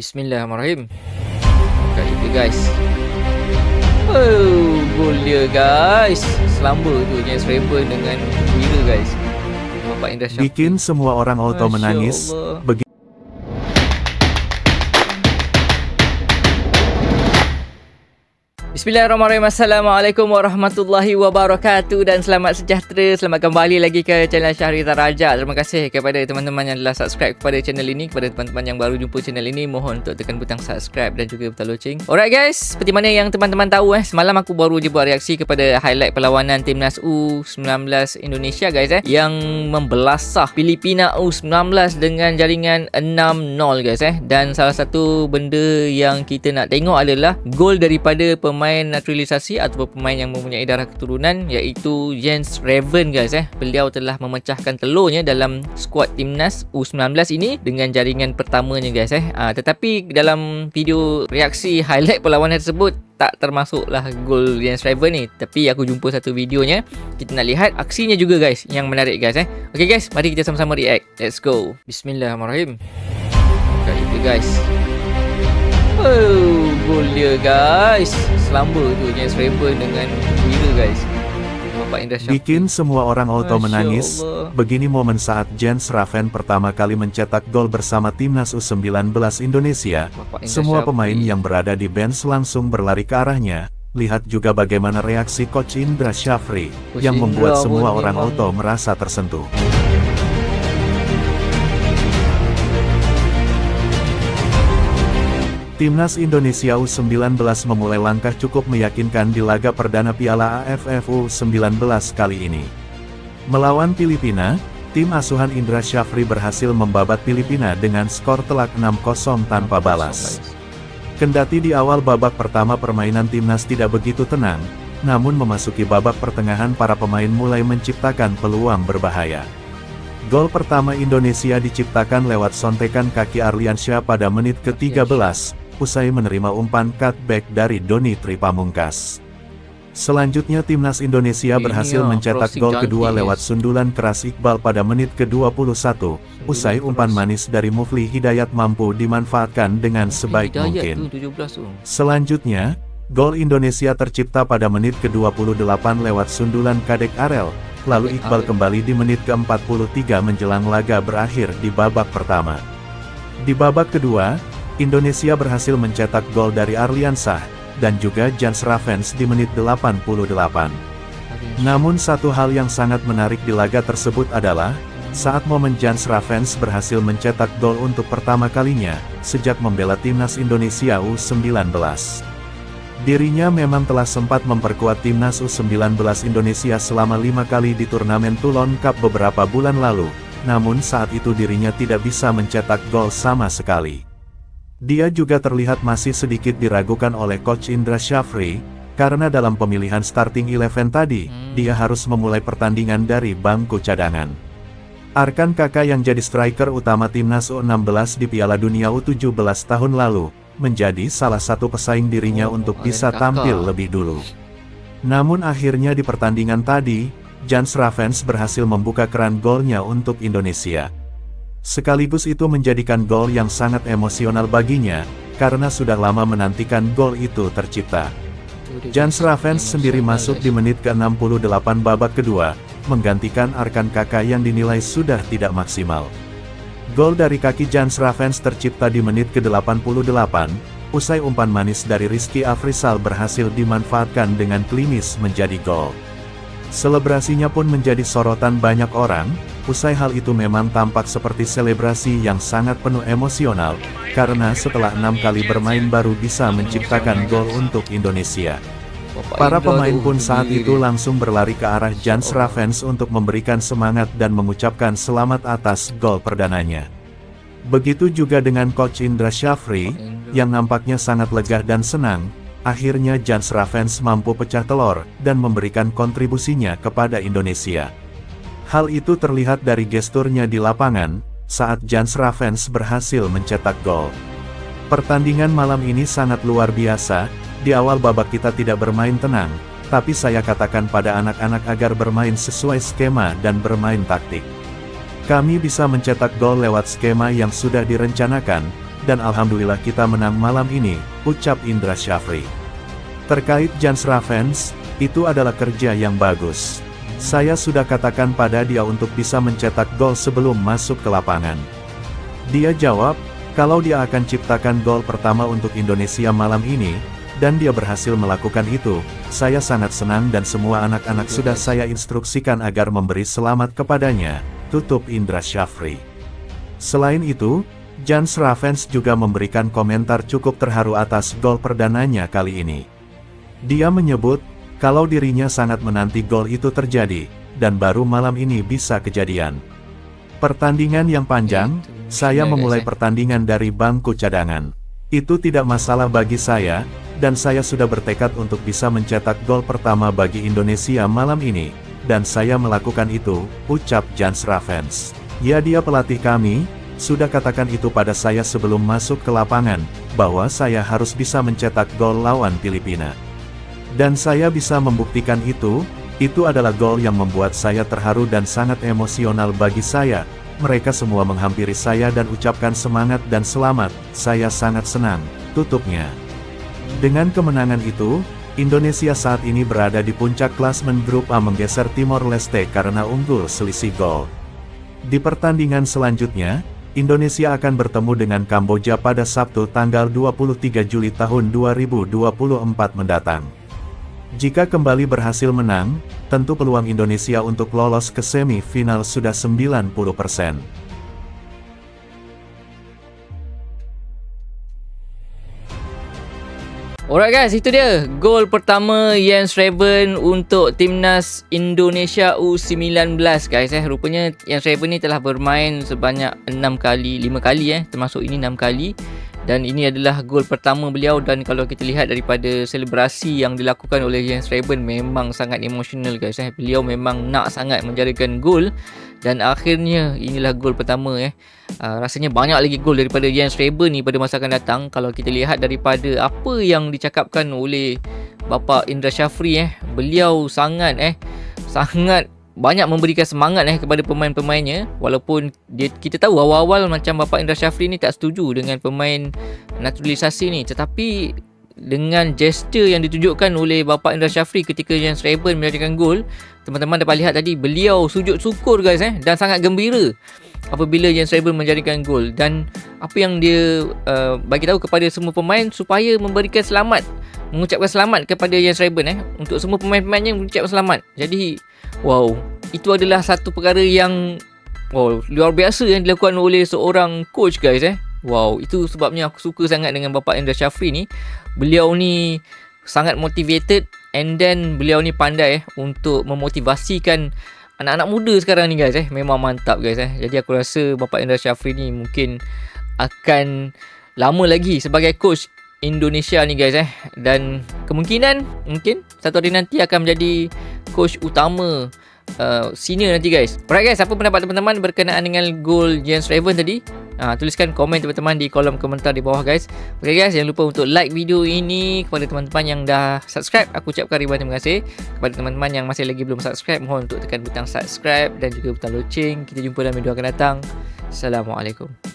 Bismillahirrahmanirrahim. Kali itu guys. Oh, gol dia guys. Selamba tu James Raven dengan Wira guys. Bapak Indra Syafri. Bikin semua orang auto menangis. Allah. Bismillahirrahmanirrahim. Assalamualaikum warahmatullahi wabarakatuh Dan selamat sejahtera. Selamat kembali lagi ke channel Syahrita Raja Terima kasih kepada teman-teman yang telah subscribe kepada channel ini. Kepada teman-teman yang baru jumpa channel ini Mohon untuk tekan butang subscribe dan juga butang loceng. Alright guys. Seperti mana yang teman-teman tahu eh Semalam aku baru je buat reaksi kepada highlight perlawanan Timnas U19 Indonesia guys eh Yang membelasah Filipina U19 dengan jaringan 6-0 guys eh. Dan salah satu benda yang kita nak tengok adalah Gol daripada pemain naturalisasi Ataupun pemain yang mempunyai darah keturunan Iaitu Jens Raven guys eh. Beliau telah memecahkan telurnya dalam skuad Timnas U19 ini Dengan jaringan pertamanya guys eh. Ha, Tetapi dalam video reaksi highlight perlawanan tersebut tak termasuklah gol Jens Raven ni. Tapi aku jumpa satu videonya. Kita nak lihat aksinya juga guys Yang menarik guys eh. Okay guys Mari kita sama-sama react. Let's go. Bismillahirrahmanirrahim. Kali itu guys. Oh Gol dia guys Selamba tu Jens Raven dengan Wira guys bikin semua orang auto menangis. Begini momen saat Jens Raven pertama kali mencetak gol bersama timnas U19 Indonesia. Semua pemain yang berada di bench langsung berlari ke arahnya. Lihat juga bagaimana reaksi Coach Indra Syafri yang membuat semua orang auto merasa tersentuh. Timnas Indonesia U19 memulai langkah cukup meyakinkan di laga perdana Piala AFF U19 kali ini. Melawan Filipina, tim asuhan Indra Syafri berhasil membabat Filipina dengan skor telak 6-0 tanpa balas. Kendati di awal babak pertama permainan timnas tidak begitu tenang, namun memasuki babak pertengahan para pemain mulai menciptakan peluang berbahaya. Gol pertama Indonesia diciptakan lewat sontekan kaki Arliansyah pada menit ke-13, usai menerima umpan cutback dari Doni Tripamungkas. Selanjutnya timnas Indonesia berhasil ya, mencetak gol kedua guys. lewat sundulan keras Iqbal pada menit ke-21, usai umpan manis dari Mufli Hidayat mampu dimanfaatkan dengan sebaik mungkin. tu 17 tu Selanjutnya, gol Indonesia tercipta pada menit ke-28 lewat sundulan Kadek Arel, lalu Iqbal kembali di menit ke-43 menjelang laga berakhir di babak pertama. Di babak kedua, Indonesia berhasil mencetak gol dari Arliansah, dan juga Jans Ravens di menit 88. Namun satu hal yang sangat menarik di laga tersebut adalah, saat momen Jans Ravens berhasil mencetak gol untuk pertama kalinya, sejak membela timnas Indonesia U19. Dirinya memang telah sempat memperkuat timnas U19 Indonesia selama lima kali di turnamen Toulon Cup beberapa bulan lalu, namun saat itu dirinya tidak bisa mencetak gol sama sekali. Dia juga terlihat masih sedikit diragukan oleh Coach Indra Syafri, karena dalam pemilihan starting eleven tadi, Hmm. dia harus memulai pertandingan dari bangku cadangan. Arkan kakak yang jadi striker utama timnas U16 di Piala Dunia U17 tahun lalu, menjadi salah satu pesaing dirinya Oh, untuk bisa kakak. tampil lebih dulu. Namun akhirnya di pertandingan tadi, Jans Ravens berhasil membuka keran golnya untuk Indonesia. Sekaligus itu menjadikan gol yang sangat emosional baginya, karena sudah lama menantikan gol itu tercipta. Jans Ravens sendiri masuk di menit ke-68 babak kedua, menggantikan Arkan Kakak yang dinilai sudah tidak maksimal. Gol dari kaki Jans Ravens tercipta di menit ke-88, usai umpan manis dari Rizky Afrisal berhasil dimanfaatkan dengan klinis menjadi gol. Selebrasinya pun menjadi sorotan banyak orang, usai hal itu memang tampak seperti selebrasi yang sangat penuh emosional, karena setelah enam kali bermain baru bisa menciptakan gol untuk Indonesia. Para pemain pun saat itu langsung berlari ke arah Jans Ravens untuk memberikan semangat dan mengucapkan selamat atas gol perdananya. Begitu juga dengan Coach Indra Syafri, yang nampaknya sangat lega dan senang, akhirnya Jans Ravens mampu pecah telur dan memberikan kontribusinya kepada Indonesia. Hal itu terlihat dari gesturnya di lapangan, saat Jans Ravens berhasil mencetak gol. Pertandingan malam ini sangat luar biasa, di awal babak kita tidak bermain tenang, tapi saya katakan pada anak-anak agar bermain sesuai skema dan bermain taktik. Kami bisa mencetak gol lewat skema yang sudah direncanakan, dan Alhamdulillah kita menang malam ini, ucap Indra Syafri. Terkait Jans Ravens, itu adalah kerja yang bagus. Saya sudah katakan pada dia untuk bisa mencetak gol sebelum masuk ke lapangan. Dia jawab, kalau dia akan ciptakan gol pertama untuk Indonesia malam ini, dan dia berhasil melakukan itu, saya sangat senang dan semua anak-anak sudah saya instruksikan agar memberi selamat kepadanya, tutup Indra Syafri. Selain itu, Jans Ravens juga memberikan komentar cukup terharu atas gol perdananya kali ini. Dia menyebut, kalau dirinya sangat menanti gol itu terjadi, dan baru malam ini bisa kejadian. Pertandingan yang panjang, saya memulai pertandingan dari bangku cadangan. Itu tidak masalah bagi saya, dan saya sudah bertekad untuk bisa mencetak gol pertama bagi Indonesia malam ini, dan saya melakukan itu, ucap Jans Ravens. Ya dia pelatih kami, sudah katakan itu pada saya sebelum masuk ke lapangan, bahwa saya harus bisa mencetak gol lawan Filipina. Dan saya bisa membuktikan itu, itu adalah gol yang membuat saya terharu dan sangat emosional bagi saya. Mereka semua menghampiri saya dan ucapkan semangat dan selamat, saya sangat senang, tutupnya. Dengan kemenangan itu, Indonesia saat ini berada di puncak klasmen grup A menggeser Timor Leste karena unggul selisih gol. Di pertandingan selanjutnya, Indonesia akan bertemu dengan Kamboja pada Sabtu tanggal 23 Juli tahun 2024 mendatang. Jika kembali berhasil menang, tentu peluang Indonesia untuk lolos ke semifinal sudah 90%. Alright guys, itu dia gol pertama Jens Raven untuk timnas Indonesia U19 guys eh. Rupanya Jens Raven ni telah bermain sebanyak 6 kali, 5 kali eh termasuk ini 6 kali dan ini adalah gol pertama beliau dan kalau kita lihat daripada selebrasi yang dilakukan oleh Jens Raven memang sangat emosional guys eh. Beliau memang nak sangat menjadikan gol dan akhirnya inilah gol pertama eh. Uh, rasanya banyak lagi gol daripada Jens Raven ni pada masa akan datang. Kalau kita lihat daripada apa yang dicakapkan oleh bapa Indra Syafri eh beliau sangat eh sangat banyak memberikan semangat eh kepada pemain-pemainnya. Walaupun dia kita tahu awal-awal macam bapa Indra Syafri ni tak setuju dengan pemain naturalisasi ni. Tetapi dengan gesture yang ditunjukkan oleh bapa Indra Syafri ketika Jens Raven menjadikan gol teman-teman dapat lihat tadi beliau sujud syukur guys eh dan sangat gembira apabila Jens Raven menjadikan gol. Dan apa yang dia uh, bagi tahu kepada semua pemain supaya memberikan selamat mengucapkan selamat kepada Jens Raven eh untuk semua pemain-pemainnya mengucapkan selamat jadi Wow, itu adalah satu perkara yang wow, luar biasa yang dilakukan oleh seorang coach guys eh. Wow, itu sebabnya aku suka sangat dengan bapa Indra Syafri ni. Beliau ni sangat motivated and then beliau ni pandai eh untuk memotivasikan anak-anak muda sekarang ni guys eh. Memang mantap guys eh. Jadi aku rasa bapa Indra Syafri ni mungkin akan lama lagi sebagai coach Indonesia ni guys eh dan kemungkinan mungkin satu hari nanti akan menjadi coach utama uh, senior nanti guys. Alright guys, apa pendapat teman-teman berkenaan dengan gol Jens Raven tadi? Uh, tuliskan komen teman-teman di kolom komentar di bawah guys. Okay guys, jangan lupa untuk like video ini kepada teman-teman yang dah subscribe. Aku ucapkan ribuan terima kasih kepada teman-teman yang masih lagi belum subscribe. Mohon untuk tekan butang subscribe dan juga butang lonceng. Kita jumpa dalam video akan datang. Assalamualaikum.